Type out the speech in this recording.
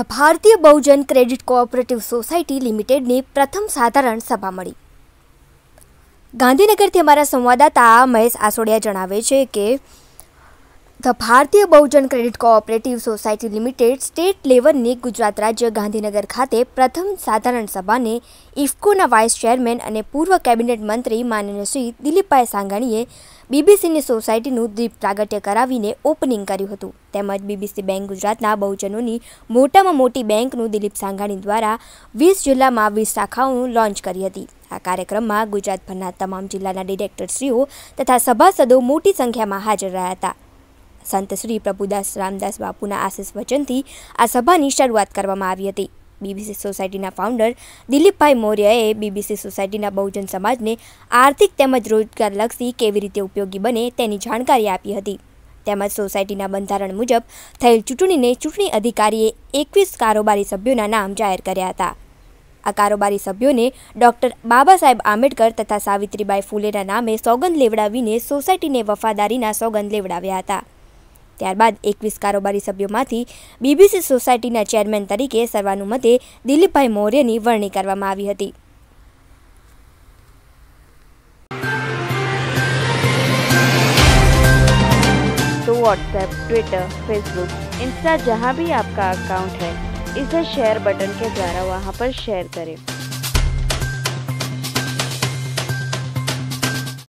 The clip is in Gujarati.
The Bharatiya Bahujan credit cooperative society લિમિટેડની પ્રથમ સાધારણ સભા મળી. ગાંધીનગરથી અમારા સંવાદદાતા મહેશ આસોડિયા જણાવે છે કે the Bharatiya Bahujan credit cooperative society limited state લેવલની ગુજરાત રાજ્ય ગાંધીનગર ખાતે પ્રથમ સાધારણ સભાને ઇફકોના વાઇસ ચેરમેન અને પૂર્વ કેબિનેટ મંત્રી માનનીય શ્રી દિલીપભાઈ સાંગાણીએ બીબીસીની સોસાયટીનું દીપ પ્રાગટ્ય કરાવીને ઓપનિંગ કર્યું હતું. તેમજ બીબીસી બેંક ગુજરાતના બહુજનોની મોટામાં મોટી બેંકનું દિલીપ સાંગાણી દ્વારા વીસ જિલ્લામાં વીસ શાખાઓનું લોન્ચ કરી હતી. આ કાર્યક્રમમાં ગુજરાતભરના તમામ જિલ્લાના ડિરેક્ટરશ્રીઓ તથા સભાસદો મોટી સંખ્યામાં હાજર રહ્યા હતા. સંત શ્રી પ્રભુદાસ રામદાસ બાપુના આશીષ વચનથી આ સભાની શરૂઆત કરવામાં આવી હતી. બીબીસી સોસાયટીના ફાઉન્ડર દિલીપભાઈ મૌર્યએ બીબીસી સોસાયટીના બહુજન સમાજને આર્થિક તેમજ રોજગારલક્ષી કેવી રીતે ઉપયોગી બને તેની જાણકારી આપી હતી. તેમજ સોસાયટીના બંધારણ મુજબ થયેલ ચૂંટણીને ચૂંટણી અધિકારીએ એકવીસ કારોબારી સભ્યોના નામ જાહેર કર્યા હતા. આ કારોબારી સભ્યોને ડૉક્ટર બાબા સાહેબ આંબેડકર તથા સાવિત્રીબાઈ ફૂલેના નામે સોગંદ લેવડાવીને સોસાયટીને વફાદારીના સોગંદ લેવડાવ્યા હતા. ત્યારબાદ એકવીસ કારોબારી સભ્યોમાંથી બીબીસી સોસાયટીના ચેરમેન તરીકે સર્વાનુમતે દિલીપભાઈ મૌર્યની વરણી કરવામાં આવી હતી तो व्हाट्सएप ट्विटर फेसबुक इंस्टा जहाँ भी आपका अकाउंट है इसे शेयर बटन के द्वारा वहाँ पर शेयर करें